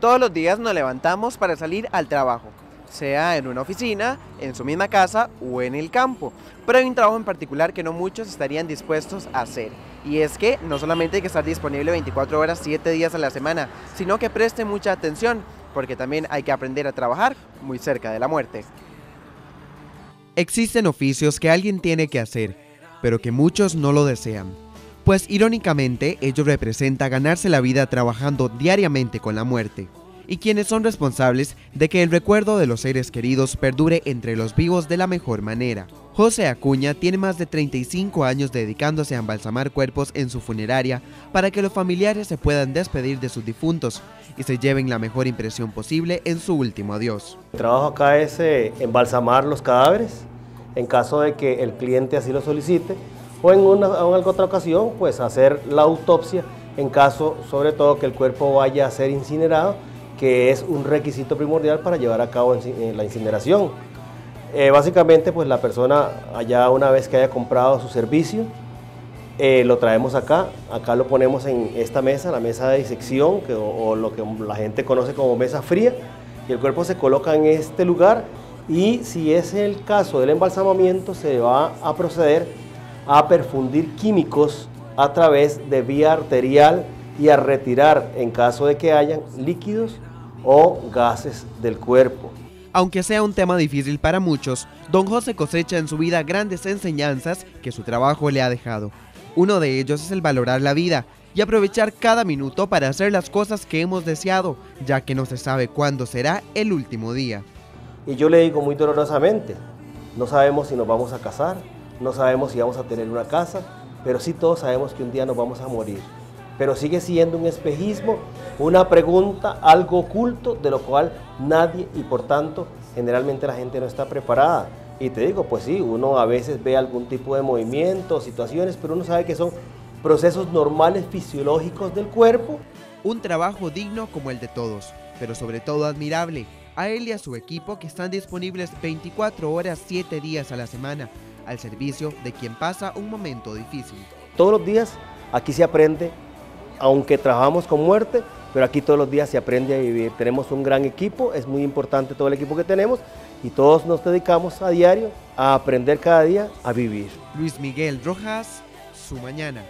Todos los días nos levantamos para salir al trabajo, sea en una oficina, en su misma casa o en el campo. Pero hay un trabajo en particular que no muchos estarían dispuestos a hacer. Y es que no solamente hay que estar disponible 24 horas, 7 días a la semana, sino que preste mucha atención, porque también hay que aprender a trabajar muy cerca de la muerte. Existen oficios que alguien tiene que hacer, pero que muchos no lo desean pues irónicamente ello representa ganarse la vida trabajando diariamente con la muerte, y quienes son responsables de que el recuerdo de los seres queridos perdure entre los vivos de la mejor manera. José Acuña tiene más de 35 años dedicándose a embalsamar cuerpos en su funeraria para que los familiares se puedan despedir de sus difuntos y se lleven la mejor impresión posible en su último adiós. El trabajo acá es eh, embalsamar los cadáveres en caso de que el cliente así lo solicite o en, una, en otra ocasión pues hacer la autopsia en caso sobre todo que el cuerpo vaya a ser incinerado, que es un requisito primordial para llevar a cabo la incineración. Eh, básicamente pues la persona allá una vez que haya comprado su servicio, eh, lo traemos acá, acá lo ponemos en esta mesa, la mesa de disección que, o, lo que la gente conoce como mesa fría, y el cuerpo se coloca en este lugar y si es el caso del embalsamamiento se va a proceder a perfundir químicos a través de vía arterial y a retirar en caso de que hayan líquidos o gases del cuerpo. Aunque sea un tema difícil para muchos, don José cosecha en su vida grandes enseñanzas que su trabajo le ha dejado. Uno de ellos es el valorar la vida y aprovechar cada minuto para hacer las cosas que hemos deseado, ya que no se sabe cuándo será el último día. Y yo le digo muy dolorosamente, no sabemos si nos vamos a casar, no sabemos si vamos a tener una casa, pero sí todos sabemos que un día nos vamos a morir. Pero sigue siendo un espejismo, una pregunta, algo oculto de lo cual nadie y por tanto generalmente la gente no está preparada. Y te digo, pues sí, uno a veces ve algún tipo de movimiento, situaciones, pero uno sabe que son procesos normales fisiológicos del cuerpo. Un trabajo digno como el de todos, pero sobre todo admirable. A él y a su equipo que están disponibles 24 horas 7 días a la semana al servicio de quien pasa un momento difícil. Todos los días aquí se aprende, aunque trabajamos con muerte, pero aquí todos los días se aprende a vivir. Tenemos un gran equipo, es muy importante todo el equipo que tenemos y todos nos dedicamos a diario a aprender cada día a vivir. Luis Miguel Rojas, su mañana.